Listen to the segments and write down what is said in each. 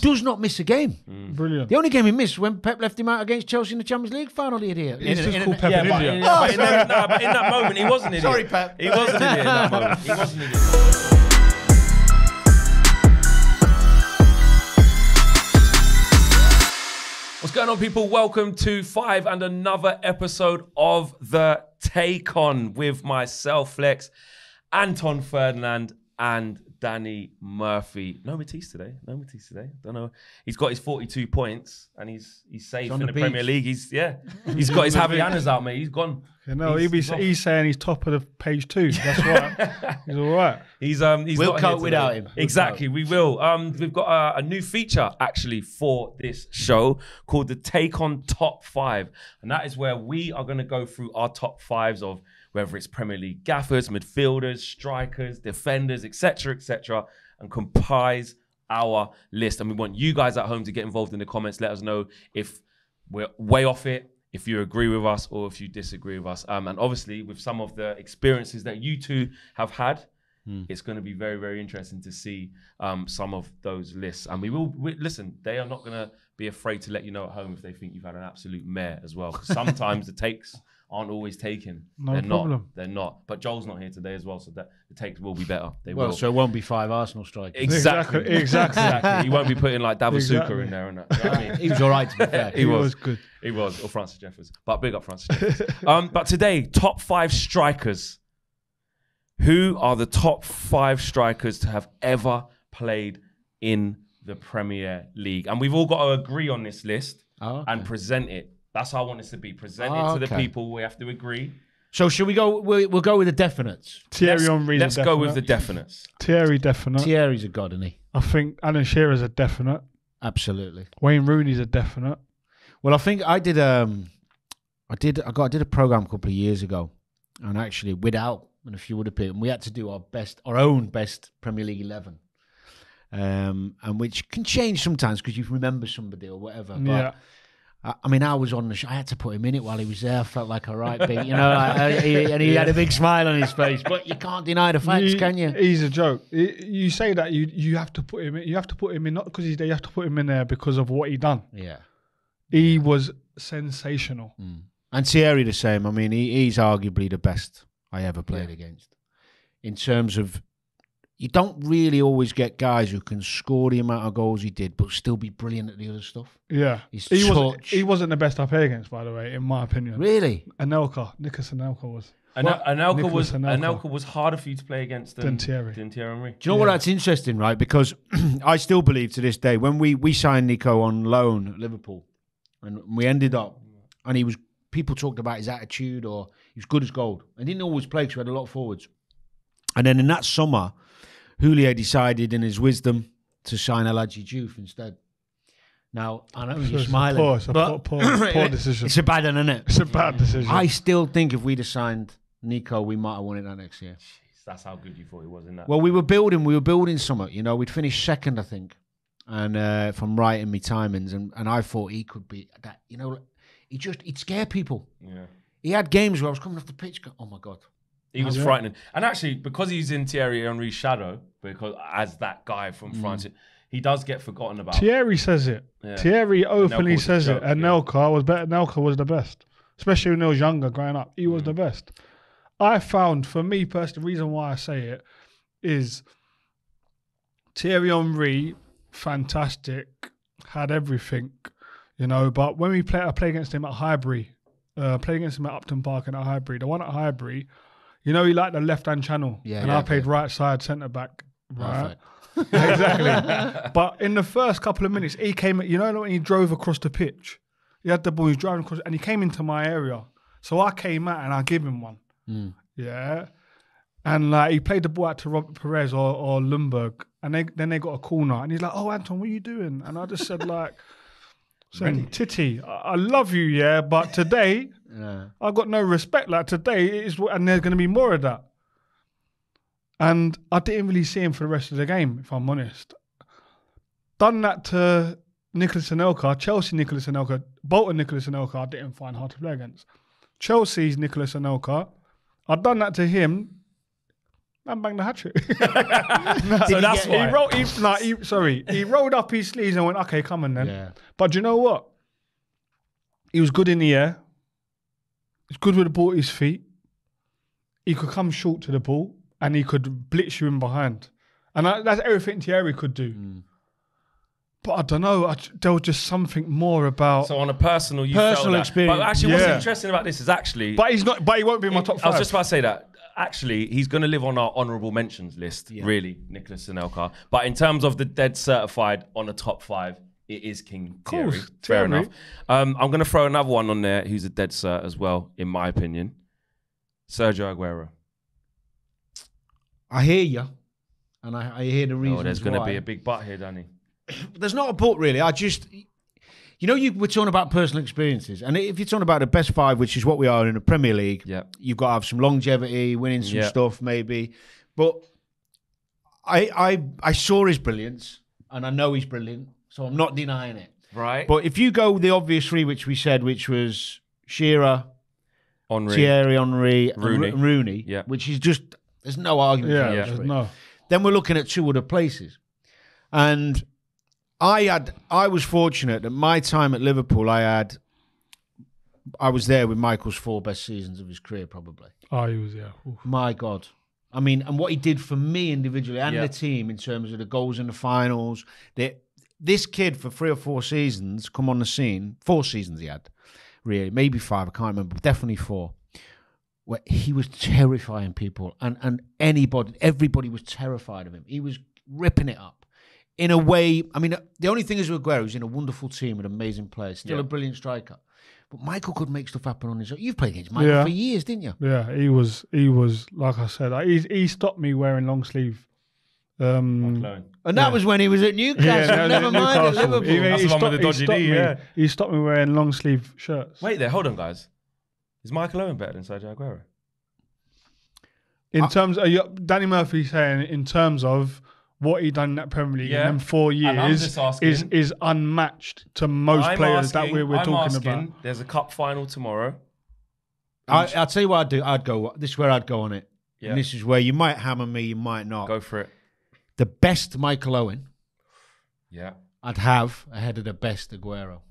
does not miss a game. Mm. Brilliant. The only game he missed when Pep left him out against Chelsea in the Champions League final. The idiot. He's In- just in- called in- Pep Yeah, an but, idiot. Oh. yeah, but, in that, nah, but in that moment, he was an idiot. Sorry, Pep. He was an idiot in that moment. He was an idiot. What's going on, people? Welcome to five and another episode of the Take On with myself, Flex, Anton Ferdinand, and Danny Murphy. No Matisse today. No Matisse today. Don't know. He's got his 42 points and he's he's safe on in the the, Premier. League. He's yeah. He's got his Havaianas out, mate. He's gone. You know, He's- he be, he's he's saying he's top of the page two. That's right. he's all right. He's um he's We'll not cope here today. without him. We'll Exactly, we will. Um, we've got a, a new feature actually for this show called the Take On Top Five, and that is where we are going to go through our top fives of whether it's Premier League gaffers, midfielders, strikers, defenders, etc., etc., and comprise our list. And we want you guys at home to get involved in the comments. Let us know if we're way off it, if you agree with us, or if you disagree with us. Um, and obviously, with some of the experiences that you two have had, it's going to be very, very interesting to see um, some of those lists. And we will we, listen. They are not going to be afraid to let you know at home if they think you've had an absolute mare as well. sometimes the takes aren't always taken. No They're problem. not. They're not. But Joel's not here today as well, so that the takes will be better. They Well, will. so it won't be five Arsenal strikers. exactly. Exactly, exactly. exactly. He won't be putting like Davor Suker Exactly. in there and that. You know I mean? He was all right to be fair. He was. good. He was, or Francis Jeffers. But big up Francis Jeffers. um, but today, top five strikers. Who are the top five strikers to have ever played in the Premier League? And we've all got to agree on this list Oh, okay. and present it. That's how I want this to be. presented Oh, it to the people. We have to agree. So should we go? We'll, we'll go with the definites. Thierry Let's, Henry's let's go with the definite. definites. Thierry definite. Thierry's a god, isn't he? I think Alan Shearer's a definite. Absolutely. Wayne Rooney's a definite. Well, I think I did. Um, I did. I got. I did a program a couple of years ago, and actually without and a few other people, and we had to do our best, our own best Premier League eleven, um, and which can change sometimes because you remember somebody or whatever. But Yeah. I, I mean, I was on the. Sh- I had to put him in it while he was there. I felt like a right big, you know, I, I, uh, he, and he had a big smile on his face. But you can't deny the facts, You- can you? He's a joke. You say that you you have to put him in. You have to put him in not because he's there. You have to put him in there because of what he done. Yeah. He was sensational. Mm. And Thierry the same. I mean, he, he's arguably the best I ever played against. In terms of, you don't really always get guys who can score the amount of goals he did, but still be brilliant at the other stuff. Yeah, His he wasn't. He wasn't the best I played against, by the way, in my opinion. Really? Anelka, Nicholas Anelka was. An- Anelka Nicholas was Anelka. Anelka was harder for you to play against than, Than Thierry. Than Thierry Henry. Do you know what that's interesting, right? Because I still believe to this day when we we signed Nico on loan at Liverpool, and we ended up, and he was people talked about his attitude or he was good as gold. And didn't always play because we had a lot of forwards. And then in that summer, Houllier decided in his wisdom to sign El Hadji Diouf instead. Now I know you're it's a smiling, poor- it's a but poor- poor- poor decision. It's a bad one, isn't it? It's a bad decision. I still think if we'd have signed Nico, we might have won it that next year. That's how good you thought he was in that. Well, we were building, we were building something. You know, we'd finished second, I think, and uh, from writing me timings, and, and I thought he could be that. You know, he just he'd scare people. yeah. He had games where I was coming off the pitch, going, oh my god, He was Yeah. frightening. And actually, because he's in Thierry Henry's shadow, because as that guy from Mm. France, he does get forgotten about. Thierry says it. Yeah. Thierry openly was says it. And yeah. Nelka was better. Nelka was the best, especially when he was younger, growing up. He Mm. was the best. I found, for me personally, the reason why I say it is Thierry Henry, fantastic, had everything, you know. But when we play, I play against him at Highbury, uh, play against him at Upton Park and at Highbury. The one at Highbury, you know, he liked the left hand channel, Yeah, and yeah, I played okay. right side centre back. Right. Exactly. but in the first couple of minutes, he came. You know when he drove across the pitch, he had the ball. He was driving across, and he came into my area. So I came out and I gave him one. Mm. Yeah, and like he played the ball out to Robert Pires or, or Ljungberg, and they, then they got a corner, and he's like, "Oh, Anton, what are you doing?" And I just said like. Saying, Titi, I I love you, yeah, but today Yeah. I got no respect. Like today, is, and there's going to be more of that. And I didn't really see him for the rest of the game, if I'm honest. Done that to Nicholas Anelka, Chelsea Nicholas Anelka, Bolton Nicholas Anelka, I didn't find hard to play against. Chelsea's Nicholas Anelka, I've done that to him. Man banged the hat trick. so he that's he why. rolled. He, nah, he, sorry, he rolled up his sleeves and went, "Okay, come on then." Yeah. But do you know what? He was good in the air. He's good with the ball at his feet. He could come short to the ball and he could blitz you in behind. And that, that's everything Thierry could do. Mm. But I don't know. I, there was just something more about. So on a personal, you Personal felt that. experience. But actually, what's Yeah. interesting about this is actually. but he's not. But he won't be in my top I was just about to say that. Actually, he's going to live on our honourable mentions list, really, Nicholas Anelka. But in terms of the dead certified on a top five, it is King Thierry. course, Fair Thierry. enough. Um, I'm going to throw another one on there who's a dead cert as well, in my opinion. Sergio Aguero. I hear you, and I, I hear the reason. Oh, there's going to be a big butt here, Danny. there's not a but really. I just, you know, you we're talking about personal experiences, and if you're talking about the best five, which is what we are in the Premier League, Yeah. you've got to have some longevity, winning some Yeah. stuff, maybe. But I, I, I saw his brilliance, and I know he's brilliant, so I'm not denying it. Right. But if you go the obvious three, which we said, which was Shearer, Henry. Thierry Henry, and Rooney. Ro- Rooney, Yeah. which is just there's no argument. yeah, for Yeah. there's no. then we're looking at two other places. And I had I was fortunate that my time at Liverpool I had I was there with Michael's four best seasons of his career probably. Oh, he was yeah. Oof. My God. I mean, and what he did for me individually and Yeah. the team in terms of the goals in the finals. The, this kid for three or four seasons come on the scene. Four seasons he had, really, maybe five. I can't remember, but definitely four. Where he was terrifying people, and and anybody, everybody was terrified of him. He was ripping it up in a way. I mean, the only thing is with Aguero, he's in a wonderful team with amazing players, still Yeah. a brilliant striker. But Michael could make stuff happen on his own. You've played against Michael Yeah. for years, didn't you? Yeah, he was. He was like I said. like, He he stopped me wearing long sleeve. Um, And that Yeah. was when he was at Newcastle. that was Never at mind at Liverpool. He, he the one with stopped, he stopped me. yeah. He stopped me wearing long sleeve shirts. Wait there, hold on, guys. Is Michael Owen better than Sergio Aguero? In terms of you- Danny Murphy saying, in terms of what he done in that Premier League Yeah. in them four years, asking- is is unmatched to most I'm players that we're, we're I'm talking asking, about. There's a cup final tomorrow. I, I'll tell you what I'd do. I'd go. This is where I'd go on it. Yeah. And this is where you might hammer me, you might not. Go for it. The best Michael Owen Yeah. I'd have ahead of the best Aguero.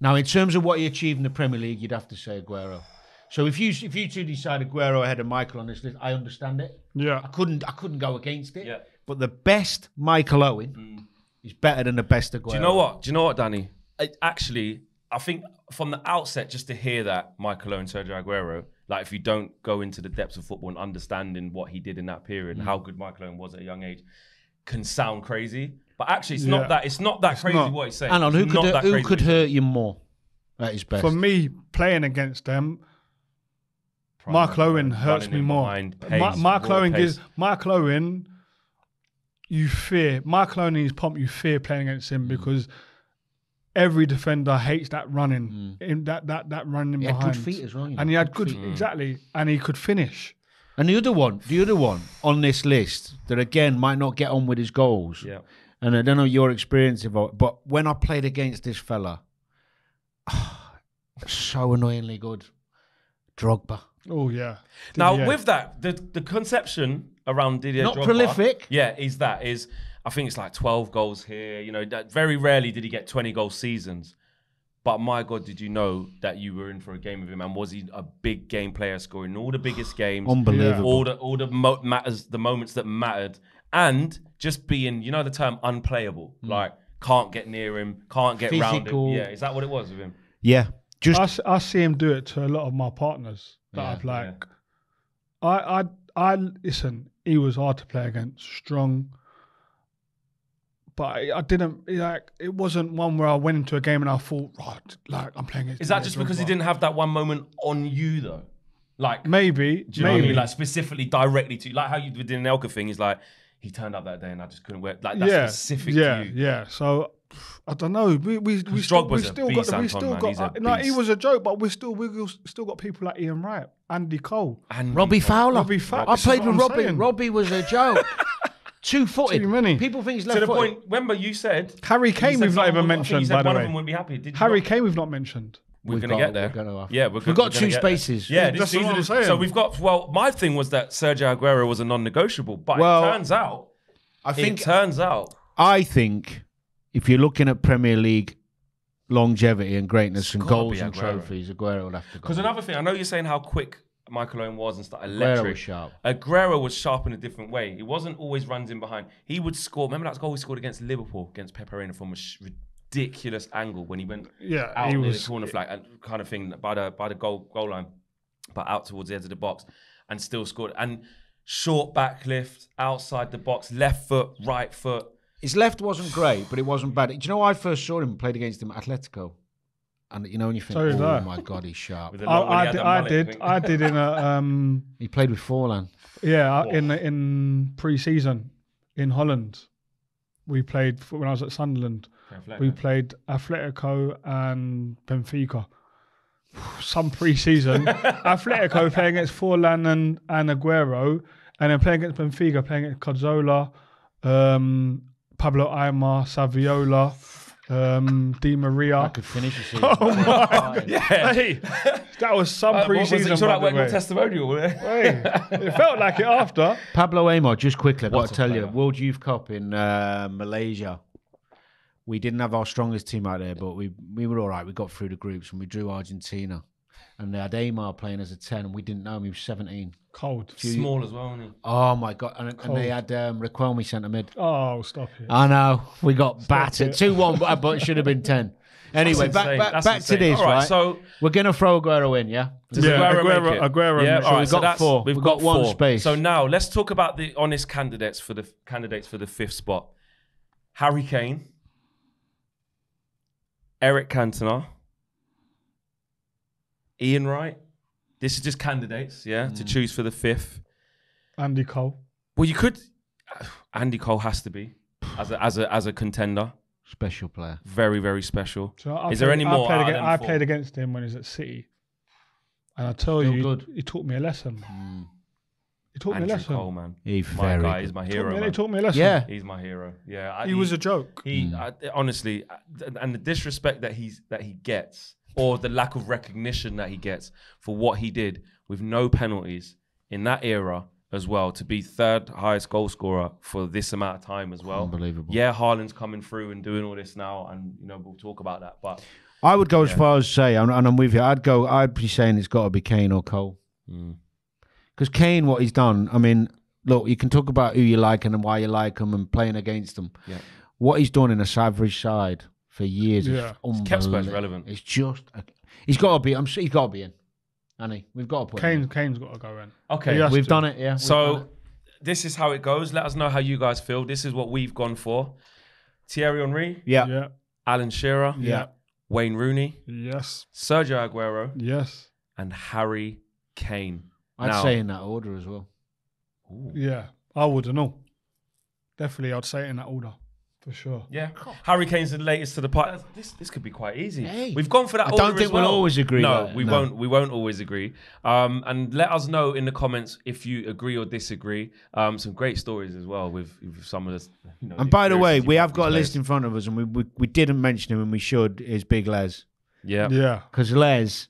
Now, in terms of what he achieved in the Premier League, you'd have to say Aguero. So if you if you two decide Aguero ahead of Michael on this list, I understand it. Yeah, I couldn't I couldn't go against it. Yeah. But the best Michael Owen is better than the best Aguero. Do you know what? Do you know what, Danny? It, actually, I think from the outset, just to hear that Michael Owen, Sergio Aguero, like if you don't go into the depths of football and understanding what he did in that period Mm. and how good Michael Owen was at a young age, can sound crazy. But actually, it's Yeah. not that. It's not that crazy not. what he's saying. Hang on, who It's could not that who crazy could hurt you more at his best? for me, playing against them, saying. Mark Owen hurts me in more. behind, Ma- Mark raw Owen pace. gives Mark Owen. You fear Mark Owen in his pump. You fear playing against Mm. him because every defender hates that running in that that that running He had behind. good feet as well, you and he had good good feet. exactly, and he could finish. And the other one, the other one on this list that again might not get on with his goals. Yeah. And I don't know your experience of it, but when I played against this fella, so annoyingly good. Drogba. Oh yeah. Now, Yeah. with that, the the conception around Didier Not Drogba- prolific. Yeah, is that is I think it's like 12 goals here. You know, that very rarely did he get 20 goal seasons. But my God, did you know that you were in for a game with him? And was he a big game player, scoring all the biggest games, Unbelievable. all the all the mo- matters, the moments that mattered, and just being, you know, the term unplayable, hmm. like can't get near him, can't get round him. Yeah, is that what it was with him? Yeah. Just I see him do it to a lot of my partners that Yeah, I've like. I I I listen. He was hard to play against, strong. But I, I didn't like. It wasn't one where I went into a game and I thought, right, like I'm playing against. Is that just because he didn't have that one moment on you though? Like, Maybe, Do you know what I maybe. mean? Like specifically directly to you. Like how you did the Elka thing is like he turned up that day and I just couldn't wear like that's yeah, specific yeah, to you. yeah. So I don't know. We we we still, we Drogba's still beast, got we still man. got. Uh, no, he was a joke, but we still we still got people like Ian Wright, Andy Cole. And Robbie Fowler. Robbie Fowler. I played with I'm Robbie. saying. Robbie was a joke. Two footed. Too many. People think he's to left the footed. point. Remember, you said Harry Kane. said We've not even would- I think you mentioned, by the one of them wouldn't be happy. Did Harry? Kane. We've not mentioned. We're gonna get there. we're gonna have- yeah, we're We've gonna- got we're two get there. spaces. Yeah, this That's what season I'm saying. So we've got. Well, my thing was that Sergio Aguero was a non-negotiable, but Well, it turns out. I It think turns out. I think if you're looking at Premier League longevity and greatness It's and goals and trophies, Aguero would have to go. Because another thing, I know you're saying how quick Michael Owen was and stuff. Aguero Electric. was sharp. Aguero was sharp in a different way. He wasn't always runs in behind. He would score. Remember that goal he scored against Liverpool against Pepe Reina from a sh- ridiculous angle when he went Yeah, out he near was. the corner flag and kind of thing by the by the goal goal line, but out towards the edge of the box and still scored. And short backlift outside the box, left foot, right foot. His left wasn't great, but it wasn't bad. Do you know I first saw him played against him at Atletico? And you know when you think, So did oh I. my god, he's sharp. With the long- when I, he I, had did, I did. I did in a um He played with Forlan. yeah in in pre-season in Holland. We played when I was at Sunderland. We played Atletico and Benfica. Some pre-season, Atletico playing against Forlan and, and Aguero, and then playing against Benfica, playing against Cazzola, um, Pablo Aimar, Saviola, um, Di Maria. I could finish the season. Oh my! Yeah. Hey, that was some Uh, what was pre-season. it? You saw that by the Wegman testimonial? Hey, it felt like it after. Pablo Aimar, just quickly, I've got to a tell you. World Youth Cup in uh, Malaysia. We didn't have our strongest team out there, but we we were all right. We got through the groups and we drew Argentina. And they had Aimar playing as a 10, and we didn't know him. He was 17. Cold. Small as well, isn't he? Oh, my God. And, and they had um, Riquelme centre mid. Oh, stop it. I know. We got battered. it. 2 1, but, but it should have been 10. Anyway, back, back, That's back to this, All right, right? so We're going to throw Aguero in, yeah? Does Yeah, Aguero, Aguero- make it? Aguero Yeah, makes all it. right. We've so got four. We've, We've got, got one space. So now let's talk about the honest candidates for the candidates for the fifth spot. Harry Kane, Eric Cantona, Ian Wright. This is just candidates, yeah, to choose for the fifth. Andy Cole. Well, you could. Andy Cole has to be as a as a as a contender. Special player. Very very special. So I Is there played- any more I played, against, I played against him when he was at City, and I tell Still you, good. he taught me a lesson. Mm. He taught me a lesson. Cole, man, He's my very guy. good. He's my Taught hero. me, he taught me a lesson. Yeah. He's my hero. Yeah, I, he was a joke. He I, honestly, uh, and the disrespect that he's that he gets, or the lack of recognition that he gets for what he did with no penalties in that era as well, to be third highest goal scorer for this amount of time as well. Unbelievable. Yeah, Haaland's coming through and doing all this now, and you know we'll talk about that. But I would go as far as say, and I'm with you. I'd go. I'd be saying it's got to be Kane or Cole. Mm. Because Kane, what he's done. I mean, look, you can talk about who you like and why you like him and playing against them. Yeah. What he's done in a Savage side for years Yeah. is kept Spurs relevant. It's just. He's got to be. I'm. sure He's got to be in. Annie, we've got to put. him Kane, Kane's got to go in. okay, He. We've to. done it. Yeah. So it. this is how it goes. Let us know how you guys feel. This is what we've gone for. Thierry Henry, Yeah. Yeah. Alan Shearer, Yeah. Wayne Rooney, Yes. Sergio Aguero, Yes. and Harry Kane. I'd Now- say in that order as well. Yeah. I wouldn't know. Definitely, I'd say it in that order for sure. Yeah, Harry Kane's the latest to the party. This this could be quite easy. Hey. We've gone for that. I don't think as we'll well. always agree No, with we no. won't. We won't always agree. Um, and let us know in the comments if you agree or disagree. Um, some great stories as well with, with some of this. You know, And by the way, we you've have got a list in front of us, and we we, we didn't mention him, and we should. Is Big Les Yeah. Yeah. because Les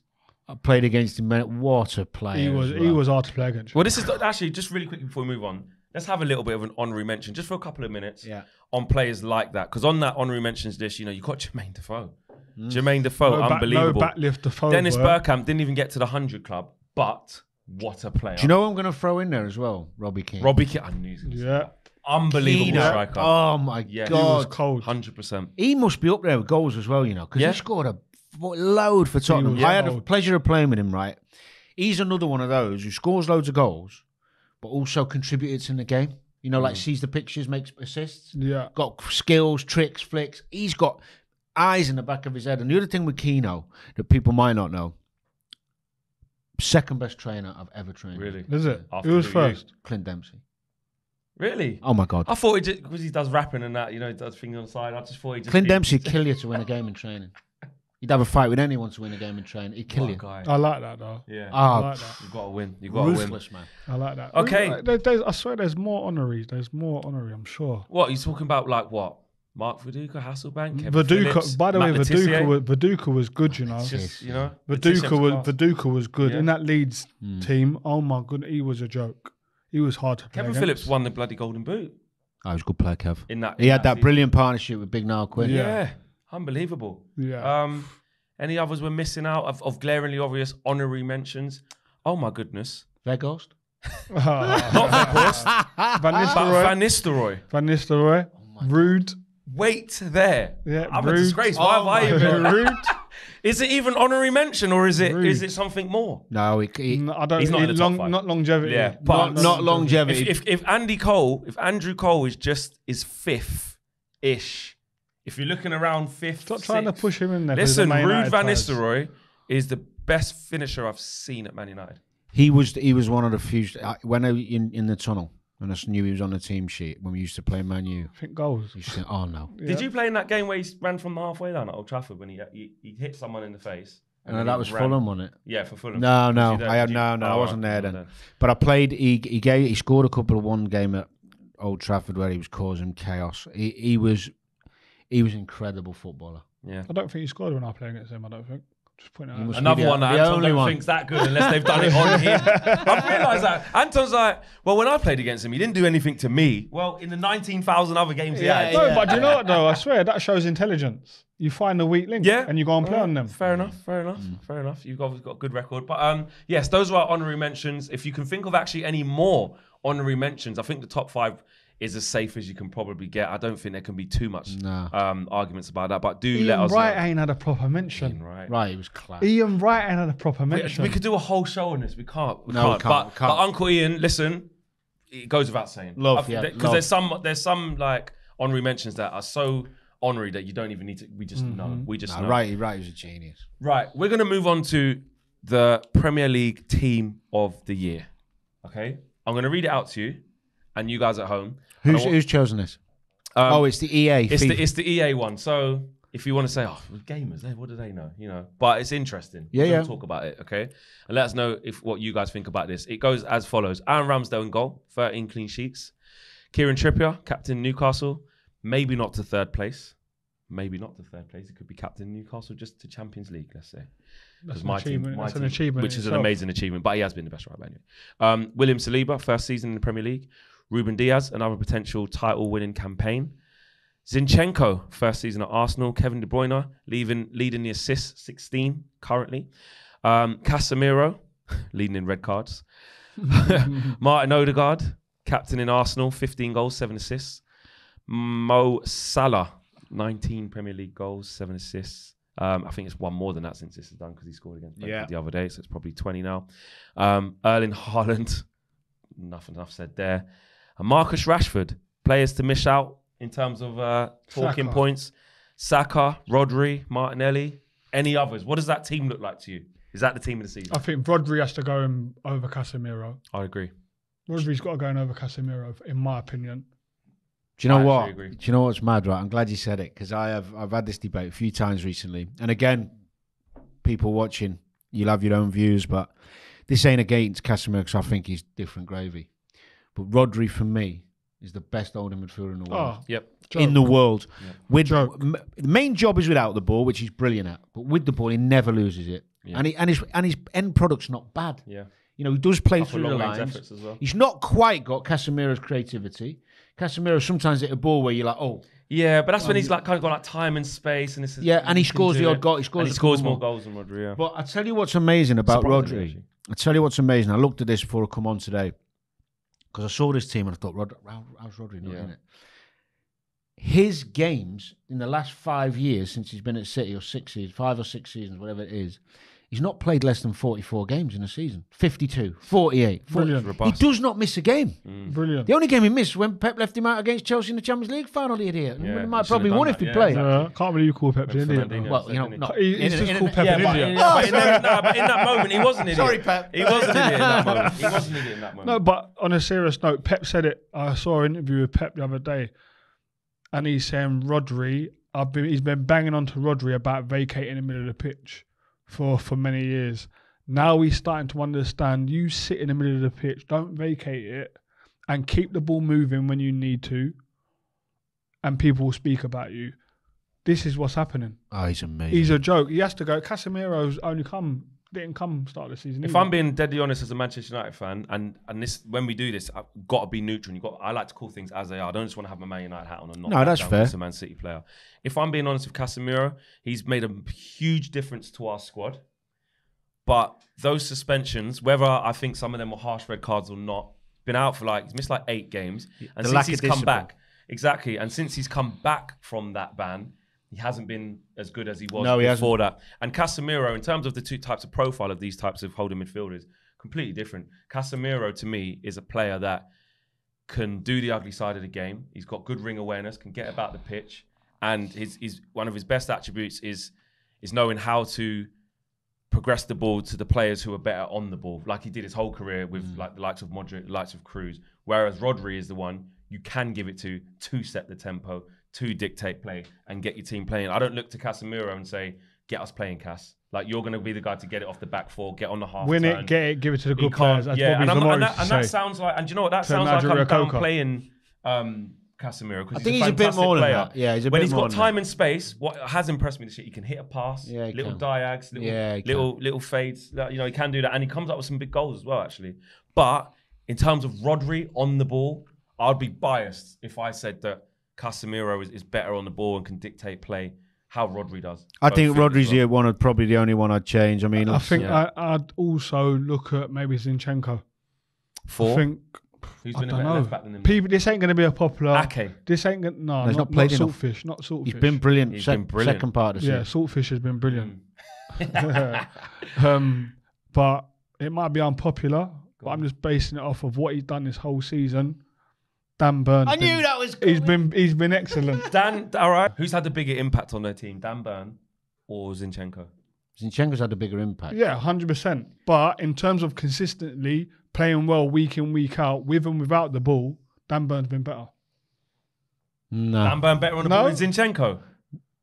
I played against him. What a player! He was as he was hard to play against. Well, this is actually just really quickly before we move on. Let's have a little bit of an honorary mention, just for a couple of minutes, Yeah. on players like that. Because on that honorary mentions list, you know, you got Jermaine Defoe. Mm. Jermaine Defoe, no, back, no unbelievable. backlift forward. Dennis Bergkamp didn't even get to the hundred club, but what a player! Do you know what I'm going to throw in there as well? Robbie Keane. Robbie Keane? I knew Yeah. unbelievable striker. Oh my Yeah. He He was god! cold. Hundred percent. He must be up there with goals as well, you know, because Yeah. he scored a load for Tottenham. I had the pleasure of playing with him. Right, he's another one of those who scores loads of goals, but also contributes in the game. You know, like mm. sees the pictures, makes assists. Yeah. got skills, tricks, flicks. He's got eyes in the back of his head. And the other thing with Keano that people might not know, second best trainer I've ever trained. Really, Is it? After Who was who, you? first? Clint Dempsey. really. Oh my God. I thought he just because he does rapping and that, you know, he does things on the side. I just thought he just Clint Dempsey kill you to win a game in training. He'd have a fight with anyone to win a game in training. He'd kill What a you. guy. I like that though. yeah, I Oh, like that. you got to win. You've got to win. ruthless, man. I like that. Okay. There- there's- I swear there's more honoraries. There's more honorary, I'm sure. What are you talking about? Like what? Mark Viduka, Hasselbaink, Kevin Viduka. Phillips, By the way, Matt Viduka Letizia. was, Viduka was good. You know, It's just you know, Letizia Viduka was class. Viduka was good Yeah. in that Leeds Mm. team. Oh my goodness, he was a joke. He was hard to play. Kevin against. Phillips won the bloody Golden Boot Oh, he was a good player, Kev. in that. He in had that season. brilliant partnership with Big Niall Quinn. Yeah. Yeah. unbelievable. Yeah. Um, any others we're missing out of, of glaringly obvious honorary mentions? Oh my goodness, Weghorst. not Weghorst, Van Nistelrooy. Van Nistelrooy. Van Nistelrooy. Ruud. Wait there. Yeah, I'm a rude. disgrace. Why Oh have I my even? Ruud. Is it even honorary mention or is it is Ruud. it something more? No, he, he, No, I don't. He's not he in the top long, five. Not longevity. Yeah, but- not, not longevity. If, if if Andy Cole, if Andrew Cole is just is fifth ish, if you're looking around fifth, Stop trying to push him in there. Listen, the Ruud United Van players. Nistelrooy is the best finisher I've seen at Man United. he was he was one of the few. I- When I in in the tunnel, and I just knew he was on the team sheet when we used to play Man U. I think goals. You said, "Oh no." Did you play in that game where he ran from the halfway line at Old Trafford when he he, he hit someone in the face? No, then that he was ran? Fulham, wasn't it? Yeah, for Fulham. No, no, there? I had Did you- no, no, I Oh, wasn't there right, then. But I played. He he gave he scored a couple of one game at Old Trafford where he was causing chaos. He he was he was an incredible footballer. Yeah. I don't think he scored when I played against him. I don't think. Just point it out. must- Another one that the Anton only don't one. think's that good unless they've done it on him. I've realised that. Anton's like, well, when I played against him, he didn't do anything to me. Well, in the 19,000 other games he Yeah, had. No, yeah. but do you know what though? I swear that shows intelligence. You find the weak link, Yeah. and you go and play on them. Fair enough, fair enough, fair enough. You've got, got a good record. But um, yes, those are our honorary mentions. If you can think of actually any more honorary mentions, I think the top five is as safe as you can probably get. I don't think there can be too much No. um, arguments about that. But do let Ian us Wright know. ain't had a proper mention. Ian Wright. Right, he was class. Ian Wright ain't had a proper mention. we could do a whole show on this. We can't. We No, can't. can't, But, we can't. but Uncle Ian, listen, it goes without saying. Love, yeah, Because there's some there's some like honorary mentions that are so honorary that you don't even need to. We just Mm-hmm. know. We just No, know. right, right, he was a genius. Right. We're gonna move on to the Premier League Team of the Year. Okay. I'm gonna read it out to you, and you guys at home. Who's I who's chosen this? um, oh, it's the EA. it's FIFA. the it's the EA one. So if you want to say, oh, gamers, eh, what do they know? You know, but it's interesting. Yeah, We're yeah. Talk about it, okay? And let us know if what you guys think about this. It goes as follows: Aaron Ramsdale in goal, 13 clean sheets. Kieran Trippier, captain Newcastle, maybe not to third place. Maybe not to third place. It could be captain Newcastle just to Champions League, let's say. That's Because an my team, achievement. my That's an achievement which in is an amazing achievement. But he has been the best right back anyway. Um, William Saliba, first season in the Premier League. Ruben Dias, another potential title-winning campaign. Zinchenko, first season at Arsenal. Kevin De Bruyne, leaving, leading the assists, 16 currently. Um, Casemiro, leading in red cards. Martin Odegaard, captain in Arsenal, 15 goals, 7 assists. Mo Salah, 19 Premier League goals, 7 assists. Um, I think it's one more than that since this is done because he scored against Yeah. the other day, so it's probably 20 now. Um, Erling Haaland, nothing enough said there. And Marcus Rashford, players to miss out in terms of uh, talking Saka. points. Saka, Rodri, Martinelli, any others? What does that team look like to you? Is that the team of the season? I think Rodri has to go in over Casemiro. I agree. Rodri's got to go in over Casemiro, in my opinion. Do you know I what? agree. Do you know what's mad? Right, I'm glad you said it because I have I've had this debate a few times recently, and again, people watching, you'll have your own views, but this ain't against Casemiro because I think he's different gravy. But Rodri for me is the best holding midfielder in the world. Oh, Yep. in the world. With Joke. m- the main job is without the ball, which he's brilliant at. But with the ball, he never loses it, Yeah. and he, and his and his end product's not bad. Yeah. You know, he does play Couple through the long-range lines. efforts as well. He's not quite got Casemiro's creativity. Casemiro sometimes hit a ball where you're like, oh, Yeah, but that's when um, he's like kind of got like time and space, and this is Yeah, and he scores the it. odd goal. He scores and he scores more more. goals than Rodri. Yeah. But I tell you what's amazing about Surprisingly, Rodri. I tell you what's amazing. I looked at this before I come on today because I saw this team and I thought, Rod, how, how's Rodri not Yeah. in it? His games in the last five years since he's been at City, or six seasons, five or six seasons, whatever it is, he's not played less than 44 games in a season. 52, 48. 40. Brilliant. He does not miss a game. Brilliant. The only game he missed when Pep left him out against Chelsea in the Champions League final, the idiot. Yeah, he he might should've probably done won that, if he yeah, played. exactly. Uh, can't believe you call Pep an idiot. Fernandinho. though. Well, you know, He- not, He- in- just in- called in- Pep yeah, an but idiot. in, but in that, nah, but in that moment, he wasn't an idiot. Sorry, Pep. He wasn't an idiot in that moment. He wasn't an idiot in that moment. No, but on a serious note, Pep said it. I saw an interview with Pep the other day, and he's saying Rodri. I've been he's been banging on to Rodri about vacating the middle of the pitch for for many years. Now he's starting to understand. You sit in the middle of the pitch, don't vacate it, and keep the ball moving when you need to. and people will speak about you. This is what's happening. Oh, he's amazing. He's a joke. He has to go. Casemiro's only come didn't come start of the season. If either. I'm being deadly honest as a Manchester United fan, and and this when we do this, I've got to be neutral. You got I like to call things as they are. I don't just want to have my Man United hat on and not No, that's down fair. because a Man City player. If I'm being honest with Casemiro, he's made a huge difference to our squad. But those suspensions, whether I think some of them were harsh red cards or not, been out for like he's missed like eight games, and The since lack he's of come back, exactly, and since he's come back from that ban, he hasn't been as good as he was No, he hasn't. before that. And Casemiro, in terms of the two types of profile of these types of holding midfielders, completely different. Casemiro to me is a player that can do the ugly side of the game. He's got good ring awareness, can get about the pitch, and his, his one of his best attributes is is knowing how to progress the ball to the players who are better on the ball, like he did his whole career with mm. like the likes of Modric, the likes of Kroos. Whereas Rodri is the one you can give it to to set the tempo, to dictate play, and get your team playing. I don't look to Casemiro and say, "Get us playing, Cas." Like you're going to be the guy to get it off the back four, get on the half. win turn. it, get it, give it to the good players. As yeah, and, I'm- and that, and that sounds like, and do you know what that To sounds like? I'm Nigel Rakoko. downplaying um, Casemiro because I think he's a, he's a bit fantastic more than that. Yeah, he's a when bit he's more got than time and space, what has impressed me this year, he can hit a pass, Yeah, he little can. diags, little Yeah, he little little fades. Like, You know, he can do that, and he comes up with some big goals as well, actually. But in terms of Rodri on the ball, I'd be biased if I said that Casemiro is, is better on the ball and can dictate play how Rodri does. I think Rodri's well. the one, probably the only one I'd change. I mean, I think Yeah. I, I'd also look at maybe Zinchenko. Four. I think Who's I been a don't better know. back than him? People, this ain't going to be a popular. Ake. This ain't going. No, he's not, not played not enough. Saltfish. Not Saltfish. he's been brilliant. He's sec- been brilliant. Second part of the Yeah. Saltfish has been brilliant. Mm. um, but it might be unpopular. But I'm just basing it off of what he's done this whole season. Dan Burn. I knew that was. He's been he's been excellent. Dan, all right. Who's had the bigger impact on their team, Dan Burn or Zinchenko? Zinchenko's had a bigger impact. yeah, hundred percent. But in terms of consistently playing well week in week out, with and without the ball, Dan Burn's been better. No. Dan Burn better on the No. ball than Zinchenko.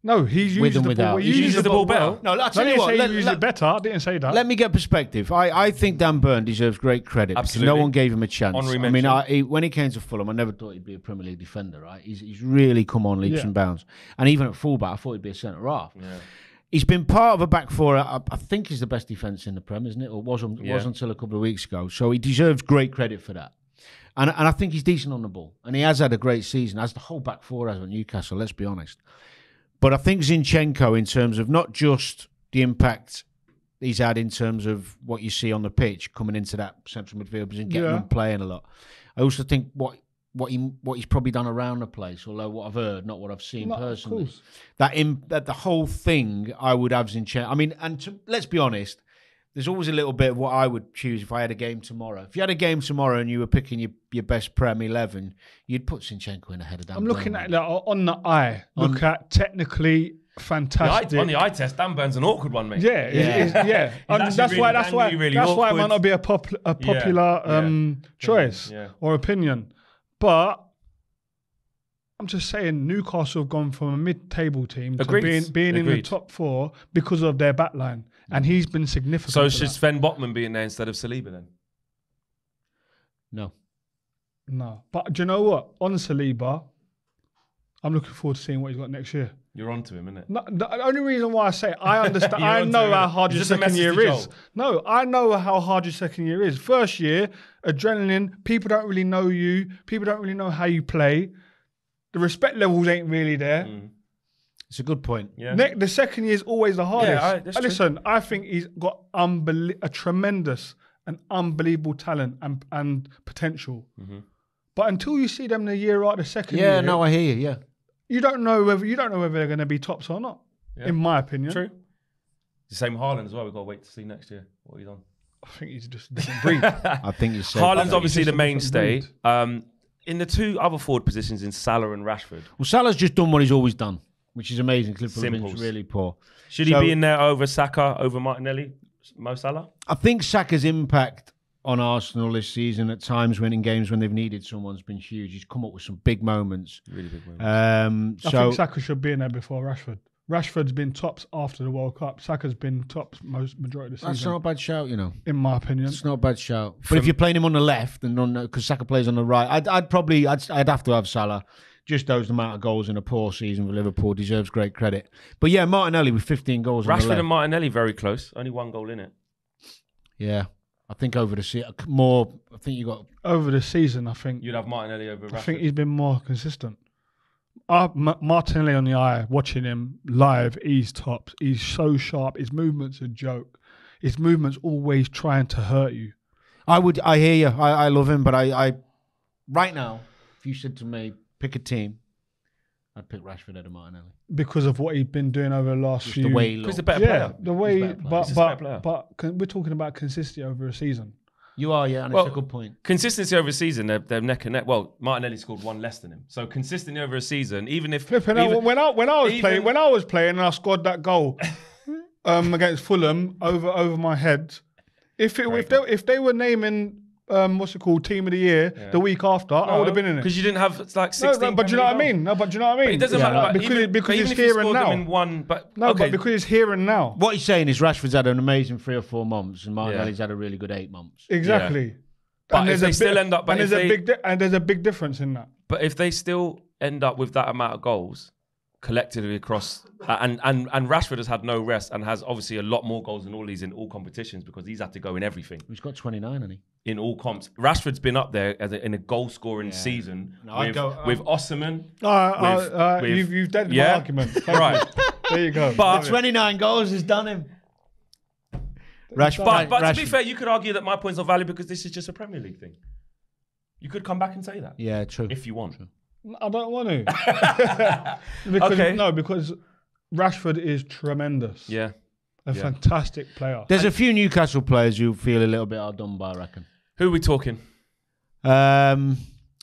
No, he's With used and the without. ball. He He uses uses the ball better. well. No, I'll I tell you didn't what. say Let, he used let- it better. I didn't say that. let me get perspective. I, I think Dan Burn deserves great credit because Absolutely. no one gave him a chance. Honorary I mean, mention. I, he, when he came to Fulham, I never thought he'd be a Premier League defender. Right? He's, he's really come on leaps Yeah. and bounds. And even at fullback, I thought he'd be a centre half. Yeah. He's been part of a back four. I, I think he's the best defence in the Prem, isn't it? Or was un- Yeah. was until a couple of weeks ago. So he deserves great credit for that. And and I think he's decent on the ball, and he has had a great season, as the whole back four has at Newcastle. Let's be honest. But I think Zinchenko, in terms of not just the impact he's had in terms of what you see on the pitch coming into that central midfield position, getting Yeah. them playing a lot. I also think what what he what he's probably done around the place, although what I've heard, not what I've seen No, of personally that in that the whole thing I would have Zinchenko. I mean, and to, let's be honest, there's always a little bit of what I would choose if I had a game tomorrow. If you had a game tomorrow and you were picking your, your best Prem eleven, you'd put Zinchenko in ahead of Dan. I'm looking Burn. at like, on the eye. Look at technically The eye, fantastic. on the eye test, Dan Burn's an awkward one, mate. Yeah, Yeah. yeah, yeah. And actually that's why. really That's why. really that's why it might not be a, pop, a popular yeah. um, choice yeah. or opinion, but I'm just saying Newcastle have gone from a mid-table team Agreed. to being being in the top four because of their backline, and mm. he's been significant. So should that. Sven Botman be in there instead of Saliba then? No, no, but do you know what? On Saliba, I'm looking forward to seeing what he's got next year. You're on to him, innit? No, the only reason why I say it, I understand, I know how hard your second year is. No, I know how hard your second year is. First year, adrenaline, people don't really know you, people don't really know how you play. The respect levels ain't really there. Mm. it's a good point. Yeah. Ne- the second year is always the hardest. I- that's Uh, true. Listen, I think he's got unbelie- a tremendous and unbelievable talent and, and potential. Mm-hmm. But until you see them the year out, the second Yeah, year, no, I hear you. Yeah, you don't know whether you don't know whether they're going to be tops or not. Yeah. In my opinion, True. The same Haaland as well. We've got to wait to see next year what he's on. I think he's just a different breed. I think you said. Haaland's obviously he's the just a different mainstay. Um, in the two other forward positions in Salah and Rashford, Well, Salah's just done what he's always done, which is amazing. Liverpool have really poor. should So- he be in there over Saka, over Martinelli, Mo Salah? I think Saka's impact on Arsenal this season at times when in games when they've needed someone's been huge. He's come up with some big moments. Really big moment. Um, I so think Saka should be in there before Rashford. Rashford's been tops after the World Cup. Saka's been tops most majority of the season. that's season, not a bad shout, you know. in my opinion. It's not a bad shout. But if you're playing him on the left and on because Saka plays on the right, I'd, I'd probably I'd, I'd have to have Salah just those amount of goals in a poor season for Liverpool deserves great credit. But yeah, Martinelli with 15 goals. on the Rashford left. and Martinelli very close. Only one goal in it. Yeah, I think over the season more. I think you got Over the season, I think You'd have Martinelli over Rashford. I think he's been more consistent. Uh, M- Martinelli on the eye, watching him live, he's tops. He's so sharp. His movements a joke. His movements always trying to hurt you. I would. I hear you. I, I love him, but I, I, right now, if you said to me, pick a team, I'd pick Rashford over Martinelli. because of what he's been doing over the last Just few. the way he He's a better yeah, player. the way, better player. but He's a but player. but con- we're talking about consistency over a season. You are, yeah, and Well, it's a good point. Consistency over a season, they're, they're neck and neck. Well, Martinelli scored one less than him. So consistently over a season, even if Flipping out, even- when I when I was even- playing when I was playing and I scored that goal um, against Fulham over over my head. If it if they if they were naming um, what's it called team of the year the week after, I would have been in it. because you didn't have like No, 16. no, but do you know what I mean? No, but do you know what I But mean? it doesn't Yeah, matter like- like, because even, because it's here and now. in one. But No, okay, but because it's here and now. What he's saying is Rashford's had an amazing three or four months, and Martinelli's had a really good eight months. Exactly. But and if there's they a still bit- end up- and there's they- a big di- and there's a big difference in that. But if they still end up with that amount of goals collectively across, uh, and and and Rashford has had no rest and has obviously a lot more goals than all these in all competitions because he's had to go in everything He's got 29, hasn't he? in all comps. Rashford's been up there as a, in a goal scoring season No, with go- with Osman. Uh, uh, With- uh, with- you've you've dead Yeah? my argument. Right. There you go. But- Love 29 goals has done him. Rashford, But but to be fair, you could argue that my point's not valid because this is just a Premier League thing. You could come back and say that yeah, true. if you want. I don't want to. because, Okay. No, because Rashford is tremendous. Yeah. A Yeah. fantastic player. There's a few Newcastle players who feel a little bit outdone by, I reckon. Who are we talking? Um,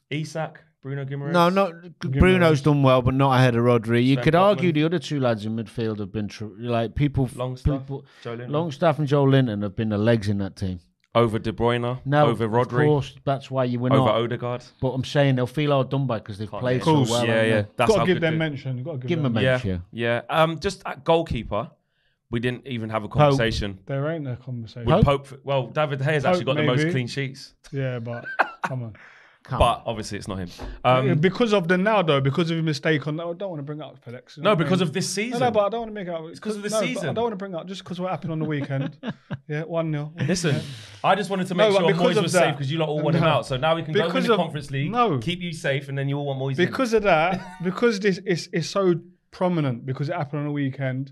Isak, Bruno Guimaraes. no, not Bruno's done well, but not ahead of Rodri. You Sven could argue Botman. the other two lads in midfield have been tr- like people. Longstaff, people Joelinton. Longstaff and Joelinton have been the legs in that team. Over De Bruyne, No, over Of course, that's why you win over not. Odegaard. But I'm saying they'll feel all done by because they've Can't played so it. well. yeah, yeah. they? That's Got how to give them mention. You've got to give, Give them them a mention. mention. Yeah, yeah. Um, just at goalkeeper, we didn't even have a conversation There ain't a conversation. with Pope? Pope. Well, David De Gea's actually Pope, got the most clean sheets, Yeah, but come on. Come but obviously it's not him. Um, because of the now though, because of his mistake on. I don't want to bring up Felix. you know no, what I because mean? of this season. No, no, but I don't want to make it up. It's 'cause of the no, but I don't want to bring up just because what happened on the weekend. yeah, one 0 Listen, I just wanted to make No, sure because Moyes was that- safe because you lot all want him out. So now we can go Because in the of- Conference League, no. keep you safe, and then you all want Moyes. in. because of that, because this is is so prominent because it happened on a weekend.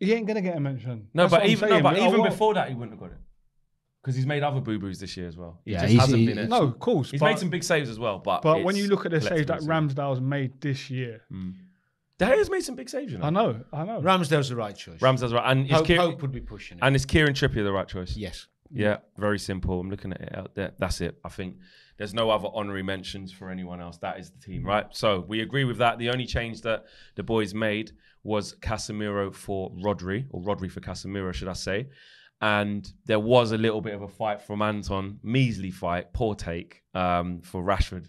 He ain't gonna get a mention. Mm. no, That's but even no, but even before that, he wouldn't have got it because he's made other boo boos this year as well. He Yeah, just he's- hasn't he- been. it. no, of course. He's but, made some big saves as well, but But when you look at the saves that collectively. Ramsdale's made this year, hmm. De Gea's made some big saves, you know. I know, I know. Ramsdale's the right choice. Ramsdale's right, and is Pope, Kieran, Pope would be pushing it. and is Kieran Trippier the right choice? yes. Yeah, very simple. I'm looking at it out there. That's it. I think there's no other honorary mentions for anyone else. That is the team, right? So we agree with that. The only change that the boys made was Casemiro for Rodri, or Rodri for Casemiro, should I say. And there was a little bit of a fight from Anton, measly fight, poor take um, for Rashford.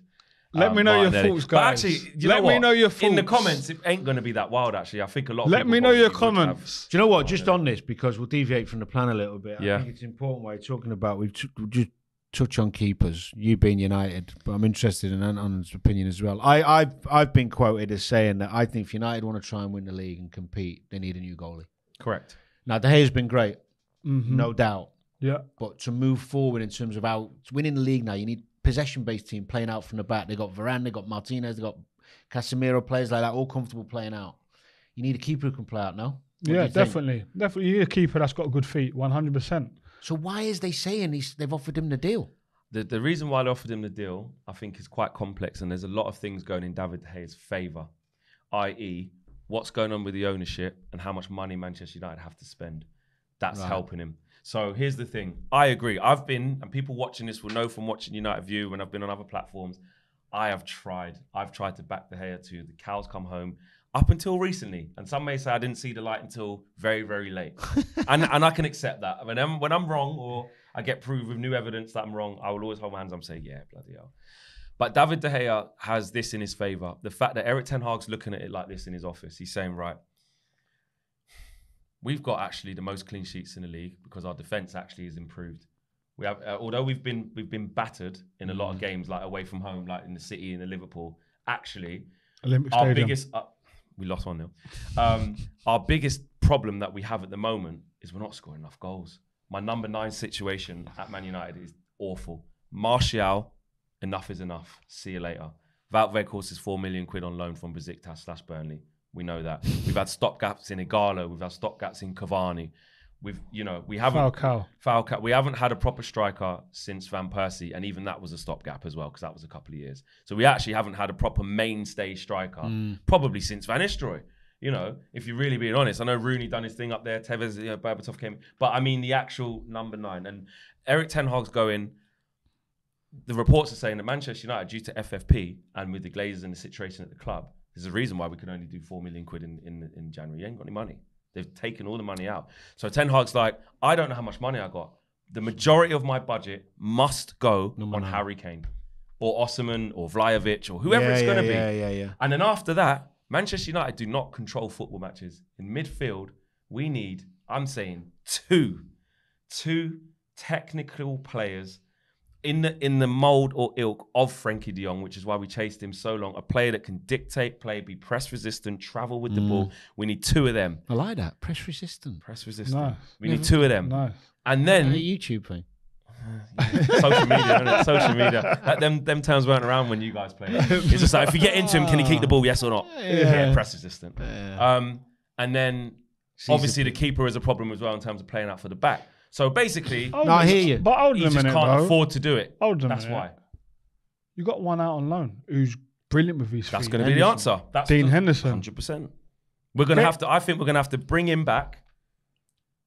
Let um, me know your Martinelli. thoughts, But guys. actually, you Let know me what? know your thoughts In the comments, it ain't going to be that wild, actually. I think a lot of Let me know your probably have- comments. Do you know what? Just on this, because we'll deviate from the plan a little bit. Yeah. I think it's important while you're talking about. We've t- we just touch on keepers. You being United, but I'm interested in Anton's opinion as well. I, I've I've been quoted as saying that I think if United want to try and win the league and compete, they need a new goalie. Correct. Now De Gea's been great, Mhm. no doubt. Yeah, But to move forward in terms of out winning the league now, you need possession based team playing out from the back. They got Varane, they got Martinez, they got Casemiro, players like that, all comfortable playing out. You need a keeper who can play out now. What yeah, you think? definitely, definitely. You need a keeper that's got good feet, one hundred percent. So why is they saying he's, they've offered him the deal? The, the reason why they offered him the deal, I think, is quite complex, and there's a lot of things going in David De Gea's favour, i.e., what's going on with the ownership and how much money Manchester United have to spend. That's Right. helping him. So here's the thing. I agree. I've been, and people watching this will know from watching United View when I've been on other platforms. I have tried. I've tried to back De Gea to the cows come home up until recently. And some may say I didn't see the light until very, very late. and and I can accept that. When I'm when I'm wrong or I get proved with new evidence that I'm wrong, I will always hold my hands up and say, yeah, bloody hell. But David De Gea has this in his favour. The fact that Erik Ten Hag's looking at it like this in his office. He's saying, right, we've got actually the most clean sheets in the league because our defence actually is improved. We have, uh, although we've been we've been battered in a lot of games, like away from home, like in the City and the Liverpool. Actually, Olympic our Stadium. biggest uh, we lost one 0 um, our biggest problem that we have at the moment is we're not scoring enough goals my number nine situation at man united is awful martial enough is enough see you later Weghorst is 4 million quid on loan from Besiktas slash Burnley we know that we've had stopgaps in Ighalo we've had stopgaps in Cavani we've you know we haven't Falcao. Falcao. We haven't had a proper striker since Van Persie, and even that was a stopgap as well because that was a couple of years. So we actually haven't had a proper mainstay striker hmm. probably since Van Nistelrooy. You know, if you're really being honest, I know Rooney done his thing up there. Tevez, you know, Berbatov came, but I mean the actual number nine and Erik Ten Hag's going. The reports are saying that Manchester United, due to FFP and with the Glazers and the situation at the club, there's a reason why we can only do four million quid in, in, in January. You ain't got any money. They've taken all the money out. So Ten Hag's like, I don't know how much money I got. The majority of my budget must go Number on. Harry Kane or Osimhen or Vlahovic or whoever yeah, it's going to yeah, be. Yeah, yeah, yeah. And then after that, Manchester United do not control football matches. In midfield, we need, I'm saying, two, two technical players in the in the mold or ilk of Frenkie de Jong, which is why we chased him so long. A player that can dictate play, be press resistant, travel with the ball. We need two of them. I like that. Press resistant. Press resistant. Nice. We need two of them. Nice. And A the YouTube thing. social media, social media. That, them them terms weren't around when you guys played. It's just like if you get into him, can he keep the ball? Yes or not? Yeah, press resistant. Um, and then obviously the keeper is a problem as well in terms of playing out for the back. So basically, Hold No, I on- hear you. But hold he on a just minute, can't though. afford to do it. Hold on a That's minute. why. You got one out on loan who's brilliant with his That's feet. going to be the answer. That's Dean Henderson. hundred percent. We're going to Okay. have to. I think we're going to have to bring him back.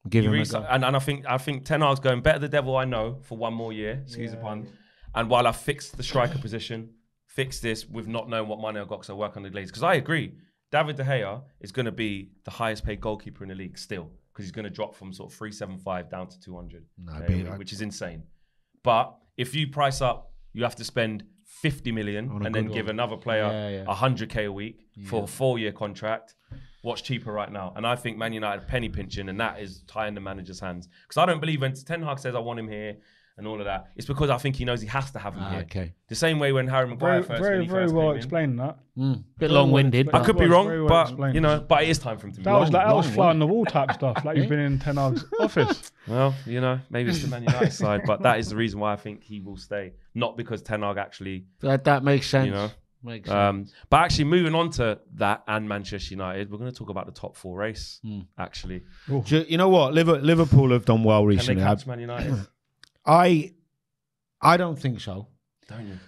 Give You him a re- go. and, and I think I think Ten Hag's going better the devil I know for one more year. Excuse the pun. And while I fix the striker position, fix this with not knowing what money I got because work on the Glazers. Because I agree, David De Gea is going to be the highest paid goalkeeper in the league still because he's going to drop from sort of three seven five down to two hundred, No, be- which is insane. But if you price up, you have to spend fifty million and then give one. another player Yeah, yeah. a hundred k a week for a four year contract. What's cheaper right now? And I think Man United penny pinching, and that is tying the manager's hands. Because I don't believe when Ten Hag says I want him here and all of that, it's because I think he knows he has to have him Ah, here. okay. The same way when Harry Maguire Very, first, when very, he very first well came in. explained that. Mm. Bit long-winded. I could be wrong, well but explained. you know, but it is time for him to be That was wrong. like that was fly on the wall type stuff. Like you've been in Ten Hag's office. Well, you know, maybe it's the Man United side, but that is the reason why I think he will stay, not because Ten Hag actually That, that makes sense. You know, makes sense. Um, but actually, moving on to that and Manchester United, we're going to talk about the top four race. Hmm. Actually, you, you know what? Liver- Liverpool have done well recently. can they recently. catch Man United? I, I don't think so. Don't you?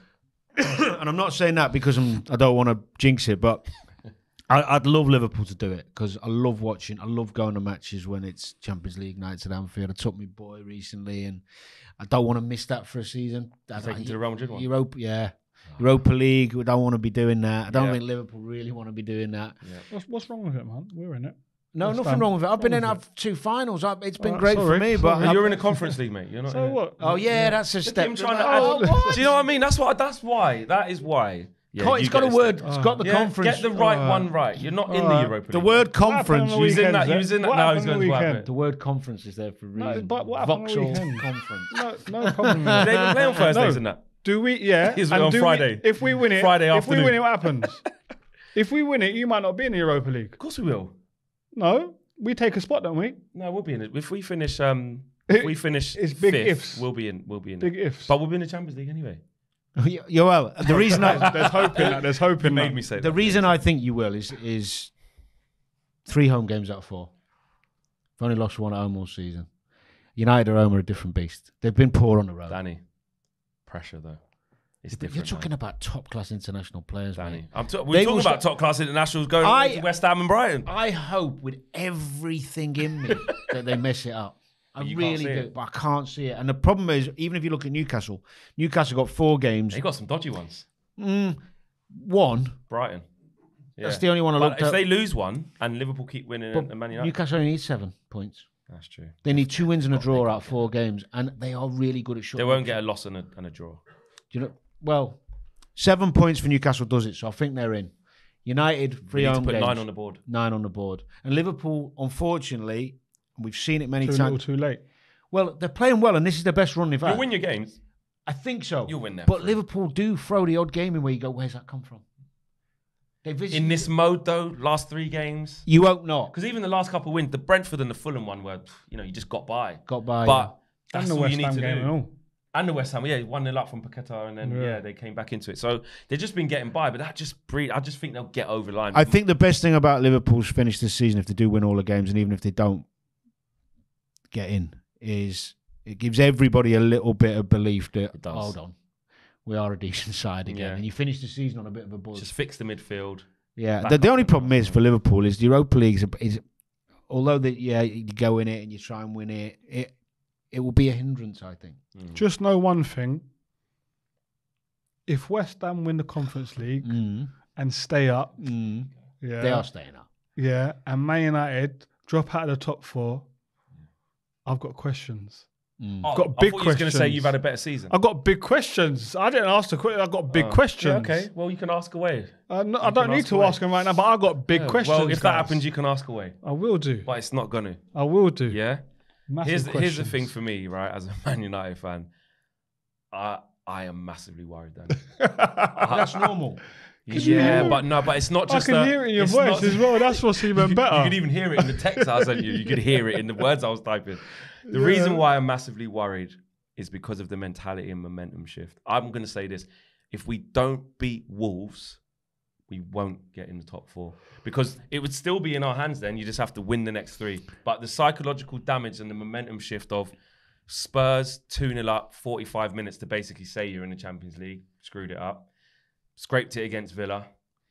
and I'm not saying that because I'm, I don't want to jinx it, but I, I'd love Liverpool to do it because I love watching. I love going to matches when it's Champions League nights at Anfield. I took my boy recently, and I don't want to miss that for a season. I- take him to the Real Madrid one? Europa, yeah. Ah. Europa League, we don't want to be doing that. I don't Yeah. think Liverpool really want to be doing that. What's, what's wrong with it, man? We're in it. No, What's nothing done? wong with it. I've been in wrong I've two finals. I, it's been Alright, great for sorry, me, but sorry. And you're in the Conference League, mate. You're not. So in it. what? oh yeah, that's a Look at step. him trying to Oh, add- what? Do you know what I mean? That's what. That's why. That is why. Yeah, Co- you it's got a this word. thing. It's got the Yeah, conference. Get the right Alright. one right. You're not in the Alright. Europa League. the word What happened conference. on the He was in that- he was in that- What no, happened he's on going the to what weekend? happened. The word conference is there for a No, reason. but what happened on the Vauxhall weekend? conference. No, no problem. with Do they that. even play on Thursdays No. and that? Do we? Yeah. He's and on do we- Friday. if we win it, Friday if afternoon. we win it, what happens? if we win it, you might not be in the Europa League. Of course we will. No, we take a spot, don't we? No, we'll be in it. If we finish, um, if we finish It's big fifth, ifs. we'll be in. We'll be in. Big it. ifs. But we'll be in the Champions League anyway. Joel, the reason I there's hope in that. There's hope in Made me say the that. reason I think you will is is three home games out of four. I've only lost one at home all season. United at home are a different beast. They've been poor on the road. Danny, pressure though. It's different. You're talking man. about top class international players, Danny. mate. I'm t- we're They talking about top class internationals going I- to West Ham and Brighton. I hope with everything in me that they mess it up. I But you can't really do, it. but I can't see it. And the problem is, even if you look at Newcastle, Newcastle got four games. They got some dodgy ones. Mm, one. Brighton. Yeah. That's the only one I But looked if at. they lose one and Liverpool keep winning But and Man United, Newcastle only need seven points. that's true. They need two wins and a draw out of four games, and they are really good at short. They won't get a loss and a, and a draw. Do you know? Well, seven points for Newcastle does it, so I think they're in. United three We need to put games, nine on the board. nine on the board, and Liverpool, unfortunately, we've seen it many Too times. too late. Well, they're playing well, and this is the best run they've had. You'll win your games. I think so. You'll win them But three. Liverpool do throw the odd game in where you go, "Where's that come from?" They visit, In this mode, though, last three games, you hope not. because even the last couple of wins, the Brentford and the Fulham one, were you know you just got by. Got by. But that's and the all West you need Ham to game do. And the West Ham, yeah, one nil up from Paqueta, and then yeah. Yeah. they came back into it. So they've just been getting by, but that just breed. I just think they'll get over the line. I think the best thing about Liverpool's finish this season, if they do win all the games, and even if they don't get in, is it gives everybody a little bit of belief that It does. hold on, we are a decent side again, Yeah. and you finish the season on a bit of a buzz. just fix the midfield. yeah, the, the only problem is for Liverpool is the Europa League is, is although that yeah you go in it and you try and win it, it it will be a hindrance, I think. Just know one thing. If West Ham win the Conference League Mm. and stay up, Mm. yeah, They are staying up. yeah, and Man United drop out of the top four, I've got questions. Oh, Got I big thought you was going to say questions. you've had a better season. I've got big questions. I didn't ask the question. I've got big Oh, questions. Yeah, okay, well you can ask away. Uh, no, I don't need ask to away. ask them right now, but I've got big Yeah, questions. Well, if that happens, you can ask away, I will do. but it's not gonna. I will do. Yeah. Massive Here's the, here's the thing for me, right? As a Man United fan, I I am massively worried. Then. That's normal. yeah, you- but no, but it's not just. I can a- hear it in your voice not- as well. That's what's You even could, better. you could even hear it in the text I sent you. You could hear it in the words I was typing. The reason why I'm massively worried is because of the mentality and momentum shift. I'm going to say this: if we don't beat Wolves, we won't get in the top four because it would still be in our hands. Then you just have to win the next three. But the psychological damage and the momentum shift of Spurs two 0 up, 45 minutes to basically say you're in the Champions League, screwed it up, scraped it against Villa,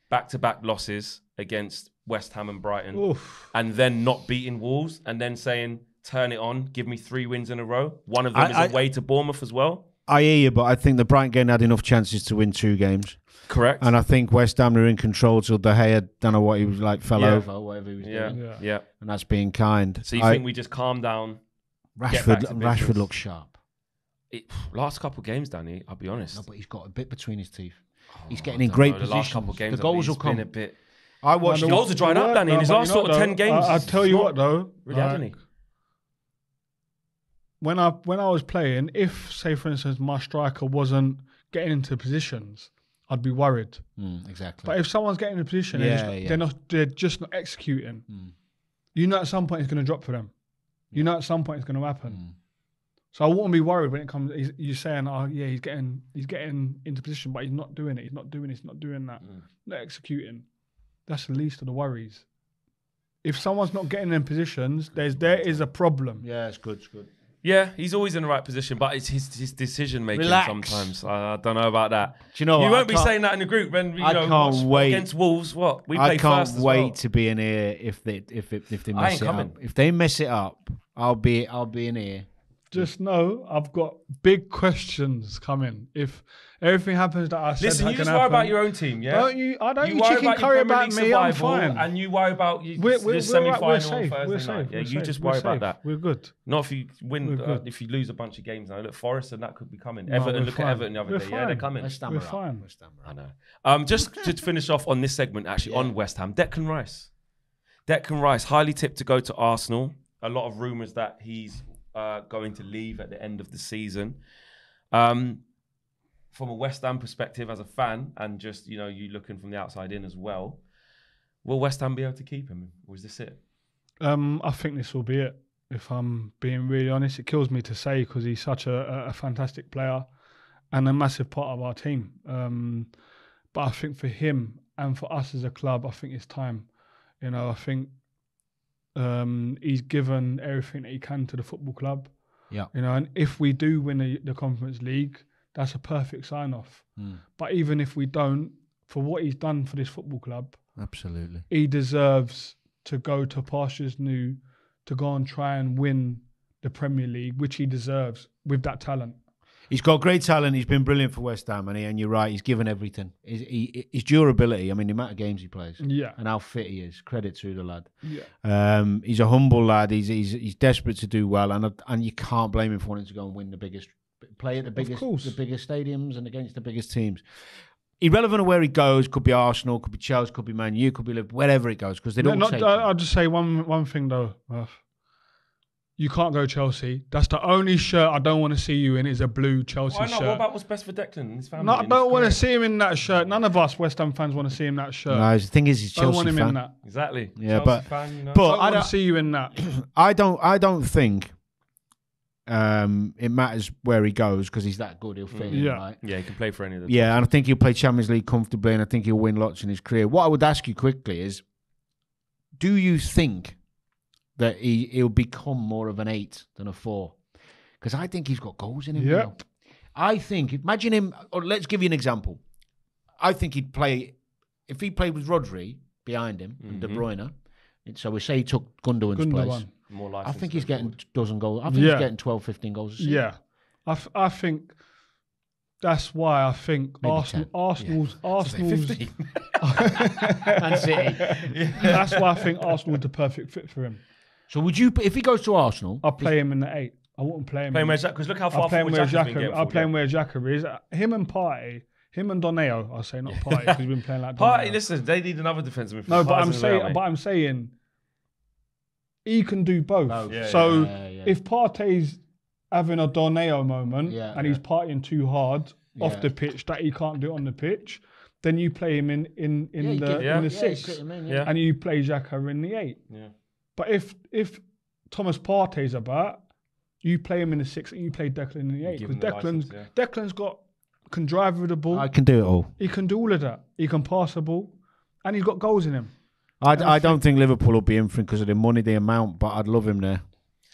back to back losses against West Ham and Brighton Oof. and then not beating Wolves and then saying, turn it on, give me three wins in a row. One of them I- is I- away to Bournemouth as well. I hear you, but I think the Brighton game had enough chances to win two games. Correct. And I think West Ham were in control till De Gea don't know what he was like, fell Yeah. over whatever he was yeah, doing. yeah, Yeah. And that's being kind. So you I- think we just calm down? get Rashford to Rashford business? looks sharp. It, last couple of games, Danny, I'll be honest. No, but he's got a bit between his teeth. Oh, he's getting in great know, The last couple of games, The goals he's will come. Been a bit, I watched the goals are dried up, Word, Danny, in his last sort know of 10 games, I, will tell you not what though. really like, any. When I when I was playing, if say for instance my striker wasn't getting into positions, I'd be worried. Mm, exactly. But if someone's getting in a position, Yeah, and it's- yeah. they're not they're just not executing. Mm. You know, at some point it's going to drop for them. You know, at some point it's going to happen. Mm. So I wouldn't be worried when it comes. You're saying, "Oh, yeah, he's getting he's getting into position, but he's not doing it. He's not doing it. He's not doing that. Mm. Not executing." That's the least of the worries. If someone's not getting in positions, there's there is a problem. yeah, it's good. It's good. Yeah, he's always in the right position, but it's his, his decision making Relax. sometimes. I, I don't know about that. Do you know you what? won't be saying that in the group when you I know can't wait. against Wolves. What we play I can't wait well. to be in here if they if it, if they I mess ain't it coming. up. If they mess it up, I'll be I'll be in here. Just know I've got big questions coming. If everything happens that I said, Listen, you can just worry happen, about your own team, yeah. Don't you? I don't. You, worry chicken about your curry Premier about League me. I'm survival, fine. and you worry about you, We're, the we're, we're, semi right, final we're safe. Thursday night. Yeah, we're you safe, just we're worry about safe. that. We're good. Not if you win, uh, if you lose a bunch of games now. Look, Forest and that could be coming. No, Everton, look fine. at Everton the other We're day. Yeah, they're coming. West Ham We're are fine. West Ham I know. Um, just to finish off on this segment, actually on West Ham, Declan Rice. Declan Rice, highly tipped to go to Arsenal. A lot of rumours that he's uh, going to leave at the end of the season. Um, from a West Ham perspective, as a fan, and just you know you looking from the outside in as well, will West Ham be able to keep him, or is this it? Um, I think this will be it. If I'm being really honest, it kills me to say because he's such a, a, fantastic player and a massive part of our team. Um, but I think for him and for us as a club, I think it's time. You know, I think um, he's given everything that he can to the football club. Yeah. You know, and if we do win the, the Conference League, that's a perfect sign off. Mm. But even if we don't, for what he's done for this football club, Absolutely. he deserves to go to pastures new to go and try and win the Premier League, which he deserves with that talent. He's got great talent. He's been brilliant for West Ham, and, he, and you're right. He's given everything. His, he, his durability. I mean, the amount of games he plays Yeah, and how fit he is. Credit to the lad. yeah, Um, he's a humble lad. He's he's he's desperate to do well, and and you can't blame him for wanting to go and win the biggest, play at the biggest, the biggest stadiums and against the biggest teams. Irrelevant of where he goes, could be Arsenal, could be Chelsea, could be Man U, could be Liverpool, wherever it goes, because they don't not, take I- him. I'll just say one one thing though. Murph. You can't go Chelsea. That's the only shirt I don't want to see you in is a blue Chelsea Why not? shirt. What about what's best for Declan and his family? no, I and don't want to career? see him in that shirt. None of us West Ham fans want to see him in that shirt. No, the thing is, he's I don't want Chelsea him in that. Exactly. Yeah, Chelsea but- fan, you know? I But don't I want don't, to see you in that. I don't, I don't think um, it matters where he goes because he's that good. He'll fit in, Yeah. right? yeah, he can play for any of the. Yeah, and I think he'll play Champions League comfortably, and I think he'll win lots in his career. What I would ask you quickly is, do you think that he he'll become more of an eight than a four? Because I think he's got goals in him. Yeah. now. I think. Imagine him. Or let's give you an example. I think he'd play if he played with Rodri behind him and De Bruyne. So we say he took Gundogan's place. Gundogan. More I think he's getting forward. dozen goals. I think Yeah. he's getting 12, 15 goals a season. Yeah, I, f- I think that's why I think Maybe Arsenal, 10. Arsenal's Arsenal's. 15. Man City. that's why I think Arsenal's the perfect fit for him. So would you, if he goes to Arsenal, I'll play him in the eight. I wouldn't play him. Play in, where because look how far I'll play him forward where Xhaka's been I'll play him where Xhaka is. Him and Partey, him and Doneo. I'll say not Partey because he's been playing like Party, Doneo. listen, they need another defensive midfielder. No, but I'm Partey's in the saying, way, but I'm saying, he can do both. Both. Yeah, so yeah, yeah. if Partey's having a Doneo moment Yeah. and he's partying too hard Yeah. off the pitch that he can't do it on the pitch, then you play him in in in Yeah, you the get- yeah. in the yeah, six, him in, Yeah. and you play Xhaka in the eight. Yeah. But if if Thomas Partey's about, you play him in the six and you play Declan in the eight because Declan's license, Declan's got can drive with the ball. I can do it all. he can do all of that. He can pass the ball, and he's got goals in him. I, I don't think Liverpool will be in for him because of the money, the amount, but I'd love him there.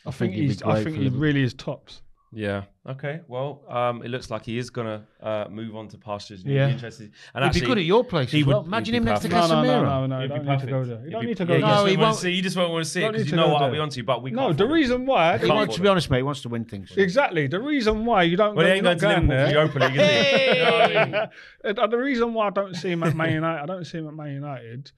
I think, he'd be he's. I think he really is tops. Yeah. Okay. Well, um, it looks like he is gonna uh, move on to pastures. You'd Yeah. Be interested. And He'd actually, be good at your place he as well. Imagine him be next to perfect. No, no, Casemiro. no, no, no. he'd You be don't need to go perfect. there. You He'd don't be- need to go you there. No, just he won't- see- You just won't want to see it because need you know go what I'll there. be onto. But we No, can't the reason why He Can't wants, to be honest, mate, he wants to win things. exactly the reason why you don't. Well, he ain't going to Liverpool for the there. Europa League, is he? You know what I mean? The reason why I don't see him at Man United, I don't see him at Man United.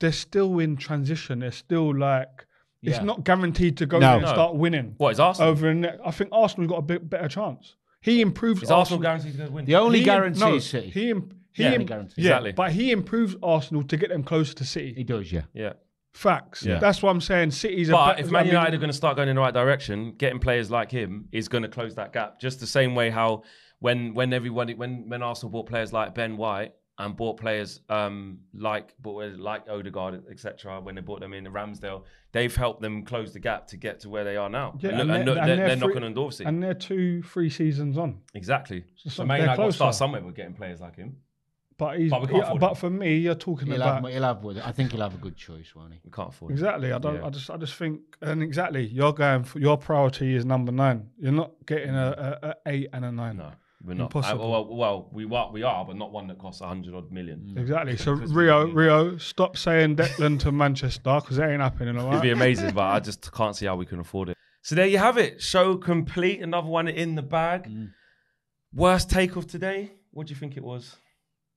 They're still in transition. They're still like it's Yeah. not guaranteed to go No. and start winning. What is Arsenal? Over in, I think Arsenal's got a bit better chance. He improves Is Arsenal guaranteed to go win? The only he- guarantee no, is City. He, im- he Yeah, im- guarantee. yeah, Exactly. but he improves Arsenal to get them closer to City. he does, yeah. Yeah. Facts. Yeah. That's what I'm saying. City's a But if Man I mean, United are going to start going in the right direction, getting players like him is going to close that gap. Just the same way how when when everybody when when Arsenal bought players like Ben White and bought players um, like bought, like Odegaard etc. When they bought them in Ramsdale, they've helped them close the gap to get to where they are now. Yeah, and, and and they're- look, and they're, they're they're free- knocking on doors. And they're two, three seasons on. Exactly. So So they're Man United got to start somewhere with getting players like him. But he's, But yeah, but for me, you're talking He'll about have, he'll have, I think he'll have a good choice, won't he? We can't afford it. exactly. I don't. Yeah. I just. I just think. And exactly, you're going for your priority is number nine. You're not getting a, a, a eight and a nine. No, we're not. Impossible. Uh, well, well, we are, we are, but not one that costs a hundred odd million. Exactly. So Rio, Rio, stop saying Declan to Manchester because it ain't happening. All It'd be right. amazing, but I just can't see how we can afford it. So there you have it. Show complete. Another one in the bag. Worst take of today. What do you think it was?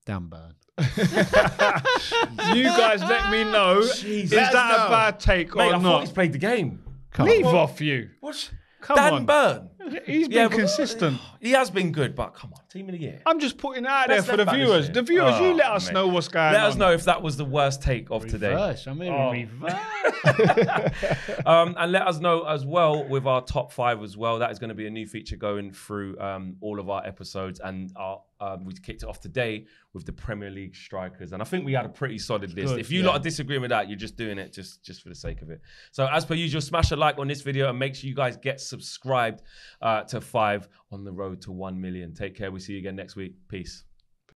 Dan Burn. you guys, let me know. is Let us that know. a bad take Mate, or I thought not? he's played the game. Come Leave on. off you. What? Come Dan on. Burn. He's been Yeah, but- consistent. He has been good, but come on, team of the year. I'm just putting it out there Let's for let the back this viewers. year. The viewers, Oh, you let us mate. know what's going on. Let on. us know if that was the worst take of today. Reverse. I'm here Oh. in reverse. um, and let us know as well with our top five as well. That is going to be a new feature going through um, all of our episodes, and our, um, we kicked it off today with the Premier League strikers, and I think we had a pretty solid list. Good, if you yeah. lot are disagreeing with that, you're just doing it just just for the sake of it. So as per usual, smash a like on this video and make sure you guys get subscribed uh, to Five on the road to one million. Take care. We see you again next week. Peace.